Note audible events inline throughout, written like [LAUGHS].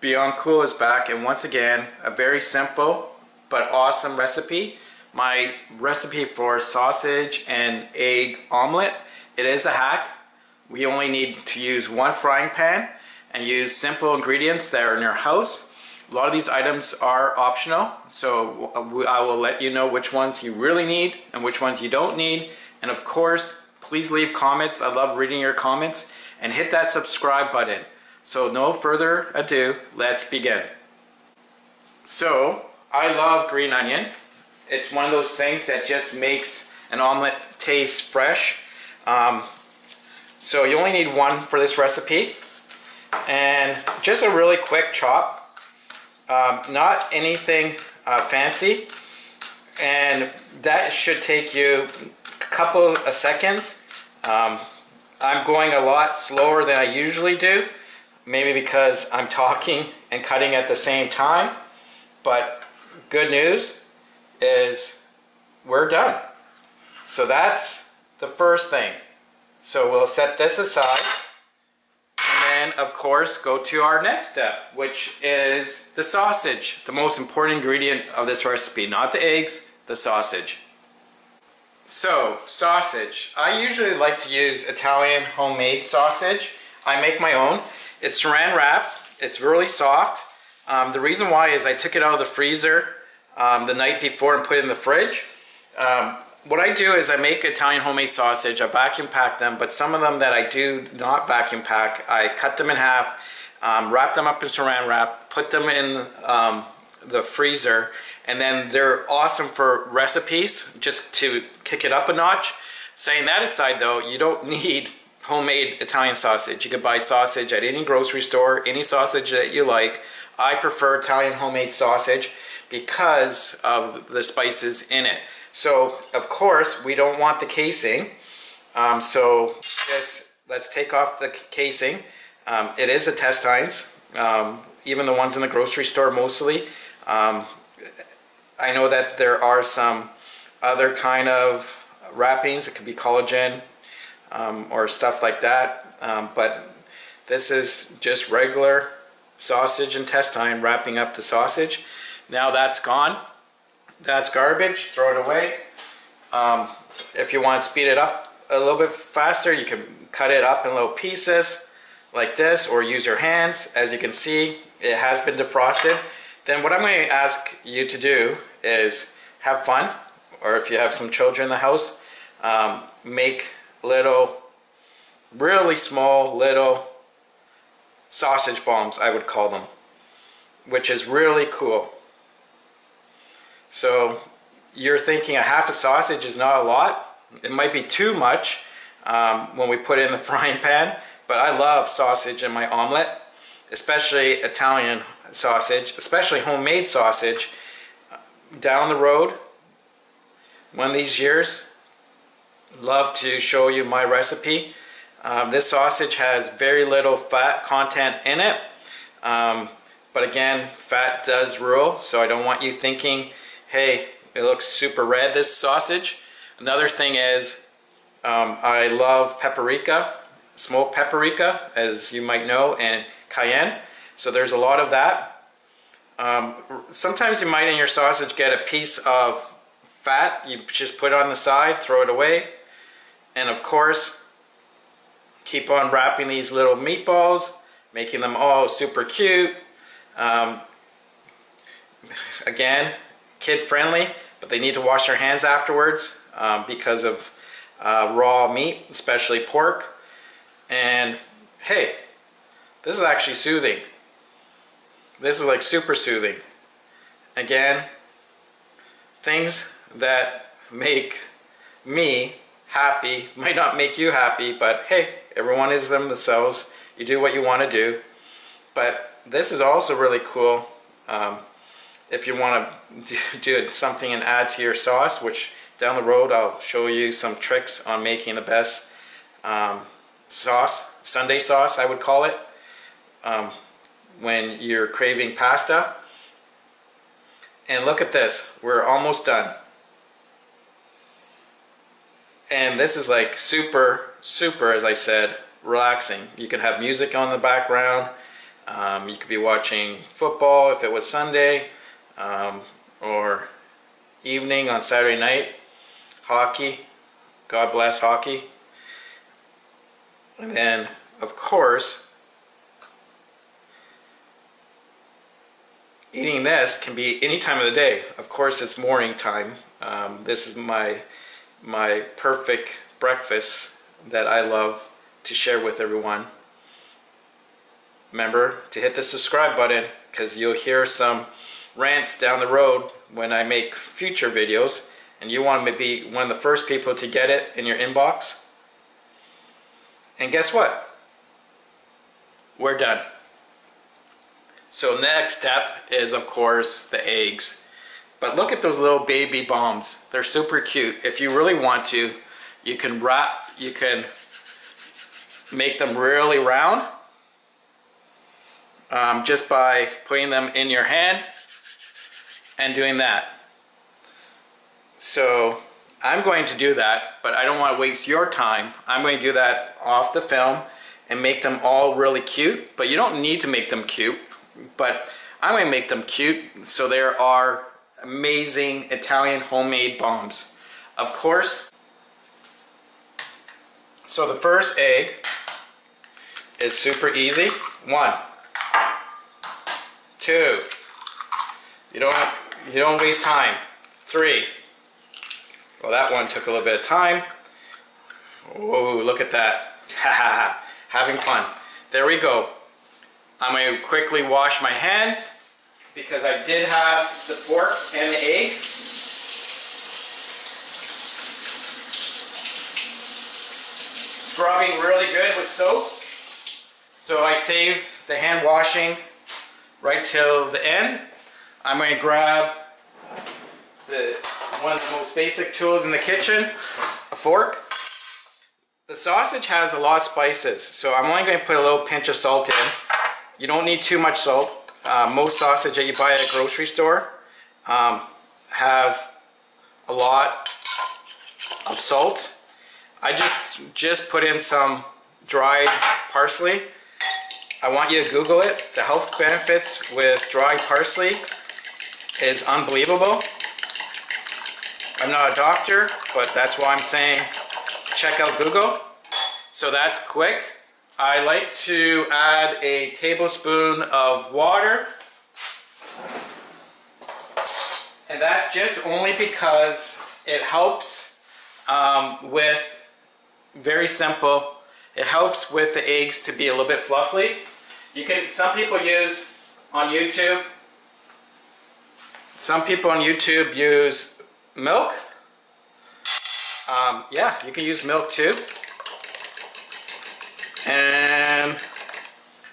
Beyond Cool is back and once again a very simple but awesome recipe. My recipe for sausage and egg omelet. It is a hack. We only need to use one frying pan and use simple ingredients that are in your house. A lot of these items are optional so I will let you know which ones you really need and which ones you don't need and of course please leave comments. I love reading your comments and hit that subscribe button. So no further ado, let's begin. So, I love green onion. It's one of those things that just makes an omelet taste fresh. Um, so you only need one for this recipe. And just a really quick chop. Um, not anything uh, fancy. And that should take you a couple of seconds. Um, I'm going a lot slower than I usually do maybe because I'm talking and cutting at the same time. But good news is we're done. So that's the first thing. So we'll set this aside and then of course go to our next step which is the sausage, the most important ingredient of this recipe, not the eggs, the sausage. So sausage, I usually like to use Italian homemade sausage. I make my own. It's saran wrap. It's really soft. Um, the reason why is I took it out of the freezer um, the night before and put it in the fridge. Um, what I do is I make Italian homemade sausage. I vacuum pack them, but some of them that I do not vacuum pack, I cut them in half, um, wrap them up in saran wrap, put them in um, the freezer, and then they're awesome for recipes, just to kick it up a notch. Saying that aside though, you don't [LAUGHS] need homemade Italian sausage. You can buy sausage at any grocery store, any sausage that you like. I prefer Italian homemade sausage because of the spices in it. So, of course, we don't want the casing. Um, so, just let's take off the casing. Um, it is intestines, um, even the ones in the grocery store mostly. Um, I know that there are some other kind of wrappings. It could be collagen, um, or stuff like that. Um, but this is just regular sausage intestine wrapping up the sausage. Now that's gone. That's garbage. Throw it away. Um, if you want to speed it up a little bit faster, you can cut it up in little pieces like this or use your hands. As you can see, it has been defrosted. Then what I'm going to ask you to do is have fun, or if you have some children in the house, um, make little, really small little sausage bombs, I would call them, which is really cool. So you're thinking a half a sausage is not a lot. It might be too much um, when we put it in the [LAUGHS] frying pan, but I love sausage in my omelet, especially Italian sausage, especially homemade sausage. Down the road, one of these years, love to show you my recipe. Um, this sausage has very little fat content in it. Um, but again, fat does rule, so I don't want you thinking, hey, it looks super red, this sausage. Another thing is, um, I love paprika, smoked paprika, as you might know, and cayenne. So there's a lot of that. Um, sometimes you might in your sausage get a piece of fat. You just put it on the side, throw it away. And of course, keep on wrapping these little meatballs, making them all super cute. Um, again, kid friendly, but they need to wash their hands afterwards um, because of uh, raw meat, especially pork. And hey, this is actually soothing. This is like super soothing. Again, things that make me happy might not make you happy, but hey, everyone is them themselves. You do what you want to do. But this is also really cool um, if you want to [LAUGHS] do something and add to your sauce, which down the road I'll show you some tricks on making the best um, sauce, Sunday sauce I would call it, um, when you're craving pasta. And look at this, we're almost done and this is like super super as I said relaxing you can have music on the background um, you could be watching football if it was Sunday, um, or evening on Saturday night, hockey. God bless hockey. And then, of course, eating this can be any time of the day. Of course, it's morning time. Um, this is my my perfect breakfast that I love to share with everyone. Remember to hit the subscribe button because you'll hear some rants down the road when I make future videos and you want to be one of the first people to get it in your inbox. And guess what? We're done. So next step is of course the eggs. But look at those little baby bombs. They're super cute. If you really want to, you can wrap, you can make them really round um, just by putting them in your hand and doing that. So I'm going to do that, but I don't want to waste your time. I'm going to do that off the film and make them all really cute, but you don't need to make them cute, but I'm going to make them cute so there are amazing Italian homemade bombs. Of course, so the first egg is super easy. One, two, you don't, you don't waste time. Three, well that one took a little bit of time. Whoa, look at that. [LAUGHS] Having fun. There we go. I'm going to quickly wash my hands because I did have the pork and the eggs. Scrubbing really good with soap. So I save the hand washing right till the end. I'm going to grab the one of the most basic tools in the kitchen, a fork. The sausage has a lot of spices, so I'm only going to put a little pinch of salt in. You don't need too much salt. Uh, most sausage that you buy at a grocery store um, have a lot of salt. I just just put in some dried parsley. I want you to Google it. The health benefits with dried parsley is unbelievable. I'm not a doctor, but that's why I'm saying check out Google. So that's quick. I like to add a tablespoon of water. And that just only because it helps um, with, very simple, it helps with the eggs to be a little bit fluffy. You can, some people use on YouTube, some people on YouTube use milk. Um, yeah, you can use milk too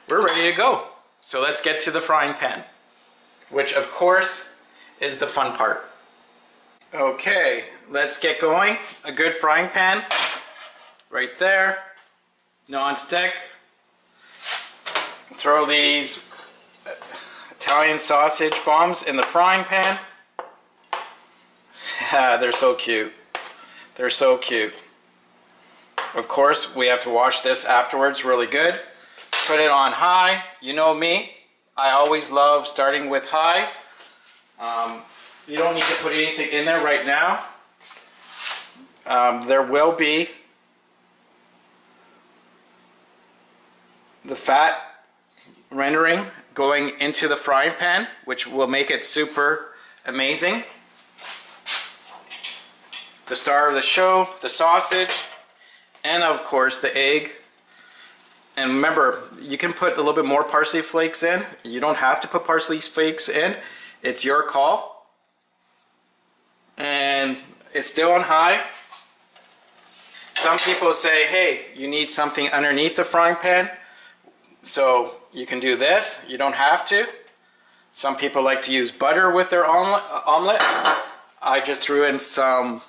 we're ready to go. So let's get to the frying pan, which of course is the fun part. Okay, let's get going. A good frying pan, right there, non-stick. Throw these uh, Italian sausage bombs in the frying pan. [LAUGHS] Ah, they're so cute. They're so cute. Of course, we have to wash this afterwards really good. Put it on high. You know me. I always love starting with high. Um, you don't need to put anything in there right now. Um, there will be the fat rendering going into the frying pan, which will make it super amazing. The star of the show, the sausage, and of course the egg. And remember, you can put a little bit more parsley flakes in. You don't have to put parsley flakes in. It's your call. And it's still on high. Some people say, hey, you need something underneath the frying pan. So you can do this. You don't have to. Some people like to use butter with their omelet. I just threw in some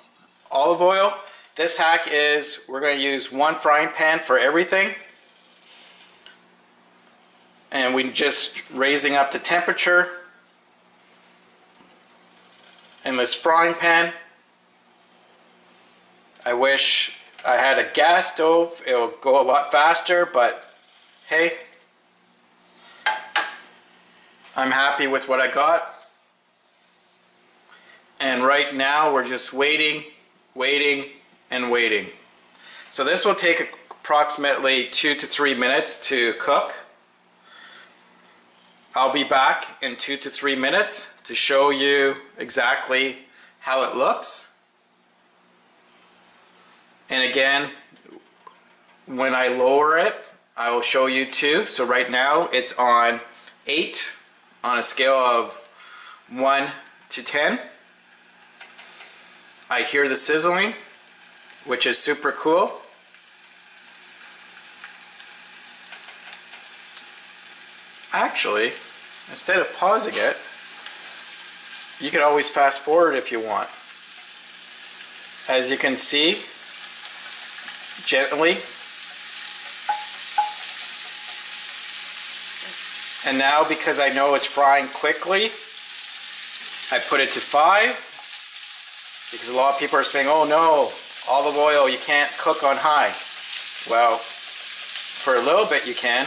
olive oil this hack is we're going to use one frying pan for everything. And we're just raising up the temperature in this frying pan. I wish I had a gas stove. It'll go a lot faster, but hey, I'm happy with what I got. And right now we're just waiting, waiting, and waiting. So this will take approximately two to three minutes to cook. I'll be back in two to three minutes to show you exactly how it looks. And again, when I lower it, I will show you too. So right now it's on 8 on a scale of 1 to 10. I hear the sizzling, which is super cool. Actually, instead of pausing it, you can always fast forward if you want. As you can see, gently. And now because I know it's frying quickly, I put it to five because a lot of people are saying, oh no, olive oil, you can't cook on high. Well, for a little bit you can.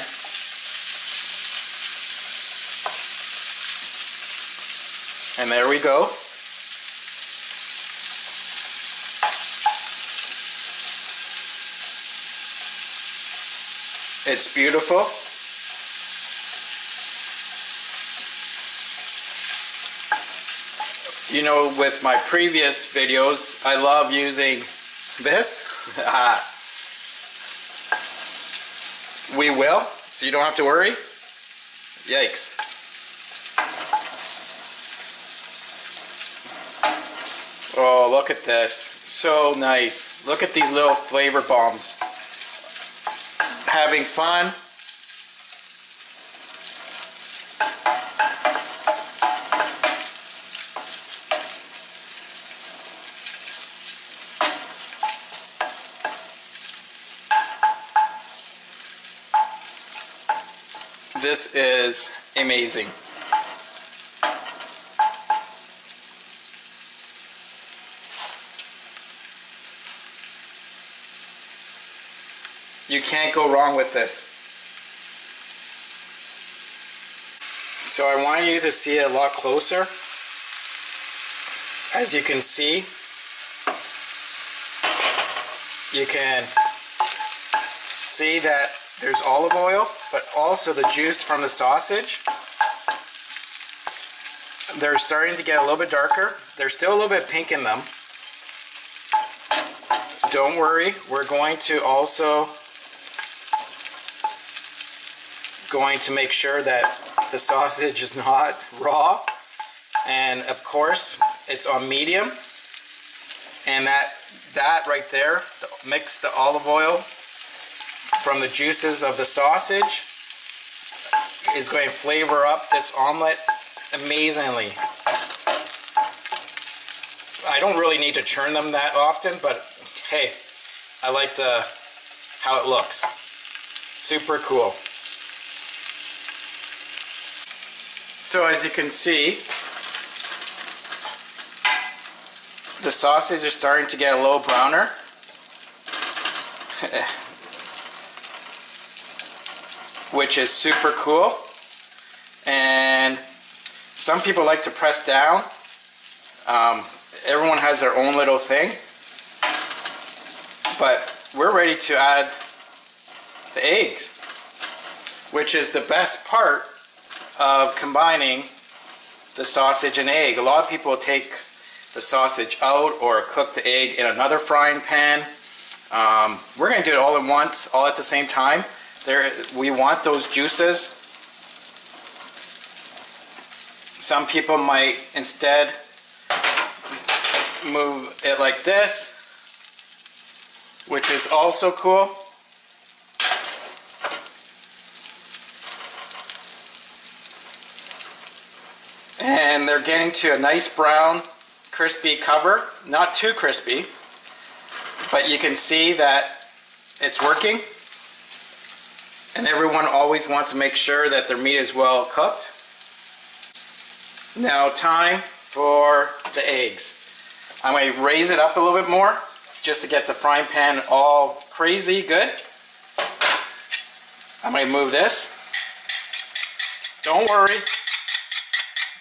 And there we go. It's beautiful. You know, with my previous videos, I love using this. [LAUGHS] Ah. we will, so you don't have to worry. Yikes. Oh, look at this. So nice. Look at these little flavor bombs having fun. This is amazing. You can't go wrong with this. So I want you to see it a lot closer. As you can see, you can see that there's olive oil, but also the juice from the sausage. They're starting to get a little bit darker. They're still a little bit pink in them. Don't worry, we're going to also going to make sure that the sausage is not raw. And of course, it's on medium. And that, that right there, mix the olive oil from the juices of the sausage is going to flavor up this omelet amazingly. I don't really need to churn them that often, but hey, I like the how it looks. Super cool. So as you can see, the sausage are starting to get a little browner. [LAUGHS] which is super cool. And some people like to press down. Um, everyone has their own little thing. But we're ready to add the eggs, which is the best part of combining the sausage and egg. A lot of people take the sausage out or cook the egg in another frying pan. Um, we're going to do it all at once, all at the same time. There, we want those juices. Some people might instead move it like this, which is also cool. and they're getting to a nice brown crispy cover. Not too crispy but you can see that it's working. And everyone always wants to make sure that their meat is well cooked. Now time for the eggs. I'm going to raise it up a little bit more just to get the frying pan all crazy good. I'm going to move this. Don't worry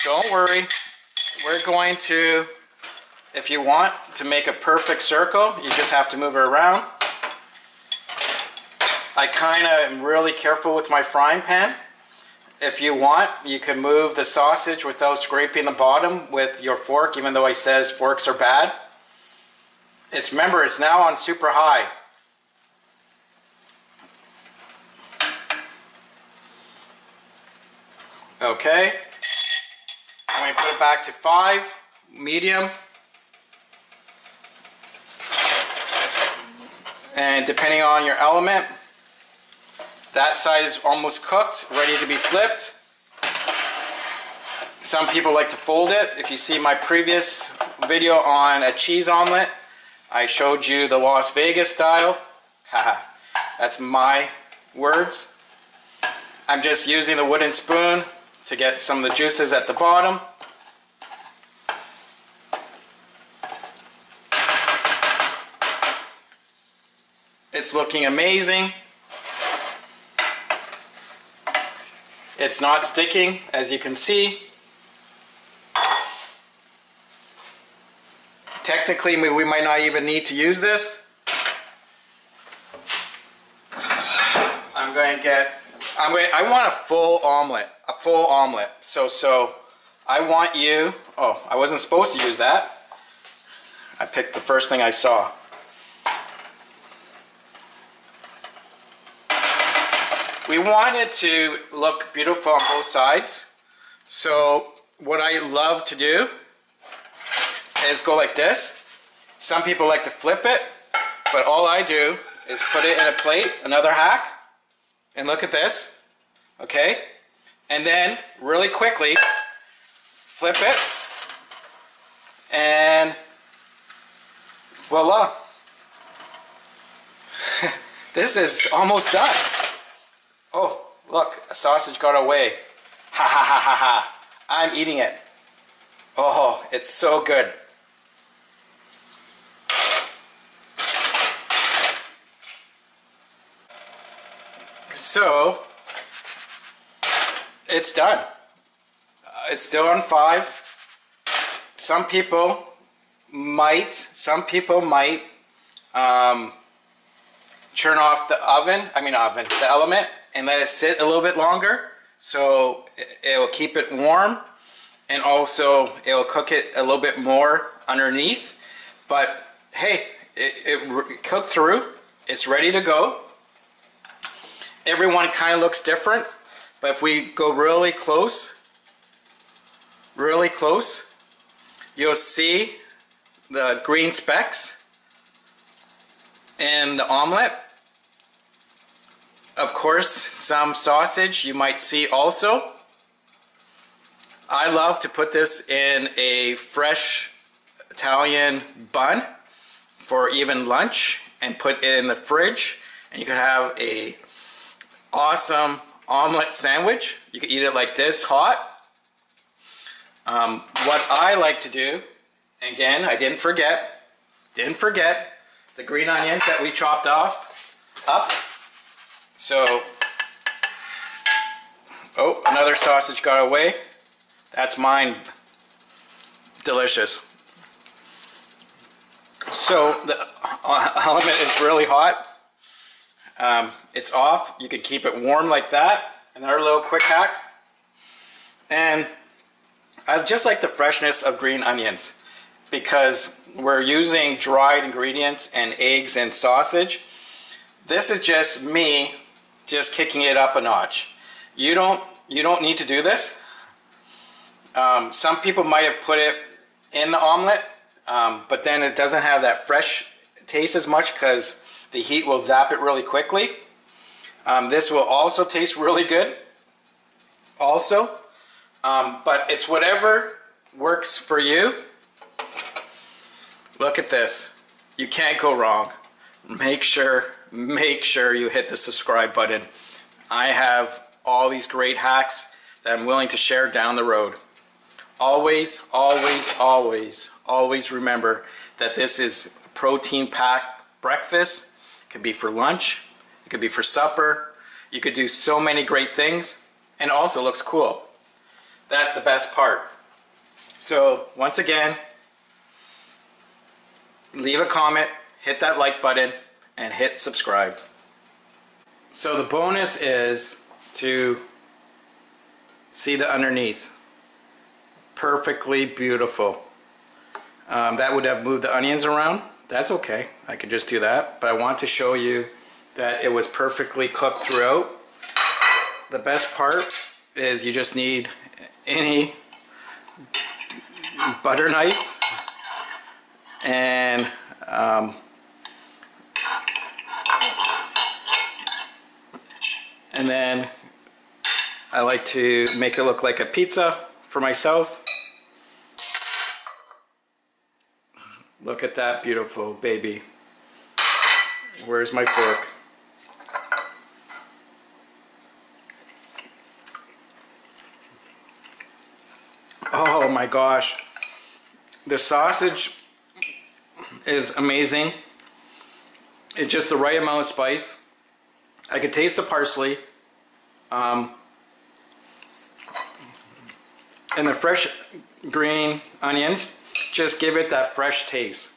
don't worry. We're going to, if you want to make a perfect circle, you just have to move it around. I kind of am really careful with my frying pan. If you want, you can move the sausage without scraping the bottom with your fork, even though I says forks are bad. It's remember, it's now on super high. Okay. I'm going to put it back to five, medium. And depending on your element, that side is almost cooked, ready to be flipped. Some people like to fold it. If you see my previous video on a cheese omelet, I showed you the Las Vegas style. [LAUGHS] Haha, that's my words. I'm just using the wooden spoon to get some of the juices at the bottom. It's looking amazing. It's not sticking, as you can see. Technically, we might not even need to use this. I'm going to get, I'm going, I want a full omelet, a full omelet. So, so I want you, oh, I wasn't supposed to use that. I picked the first thing I saw. We want it to look beautiful on both sides. So what I love to do is go like this. Some people like to flip it, but all I do is put it in a plate, another hack, and look at this, okay? And then really quickly flip it and voila. [LAUGHS] this is almost done. Oh, look, a sausage got away. Ha ha ha ha ha. I'm eating it. Oh, it's so good. So, it's done. Uh, it's still on five. Some people might, some people might um, turn off the oven, I mean oven, the element, and let it sit a little bit longer. So it will keep it warm and also it will cook it a little bit more underneath. But hey it, it cooked through. It's ready to go. Everyone kind of looks different but if we go really close really close you'll see the green specks in the omelet of course, some sausage you might see also. I love to put this in a fresh Italian bun for even lunch and put it in the fridge and you can have a awesome omelet sandwich. You can eat it like this, hot. Um, what I like to do, again, I didn't forget, didn't forget the green onions that we chopped off up so, oh, another sausage got away. That's mine. Delicious. So the [LAUGHS] element is really hot. Um, it's off. You can keep it warm like that. Another little quick hack. And I just like the freshness of green onions because we're using dried ingredients and eggs and sausage. This is just me just kicking it up a notch. You don't, you don't need to do this. Um, some people might have put it in the omelet, um, but then it doesn't have that fresh taste as much because the heat will zap it really quickly. Um, this will also taste really good also, um, but it's whatever works for you. Look at this. You can't go wrong. Make sure make sure you hit the subscribe button. I have all these great hacks that I'm willing to share down the road. Always, always, always, always remember that this is a protein packed breakfast. It could be for lunch, it could be for supper. You could do so many great things and also looks cool. that's the best part. So once again, leave a comment, hit that like button, and hit subscribe. So the bonus is to see the underneath. Perfectly beautiful. Um, that would have moved the onions around. That's okay. I could just do that. But I want to show you that it was perfectly cooked throughout. The best part is you just need any butter knife and um, and then I like to make it look like a pizza for myself look at that beautiful baby where's my fork oh my gosh the sausage is amazing. It's just the right amount of spice. I could taste the parsley. Um, and the fresh green onions just give it that fresh taste.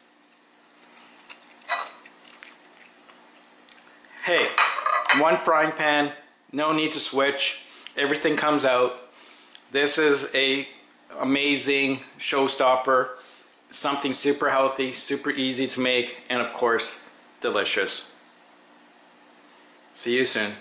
Hey, one frying pan, no need to switch. Everything comes out. This is a amazing showstopper something super healthy, super easy to make, and of course, delicious. See you soon.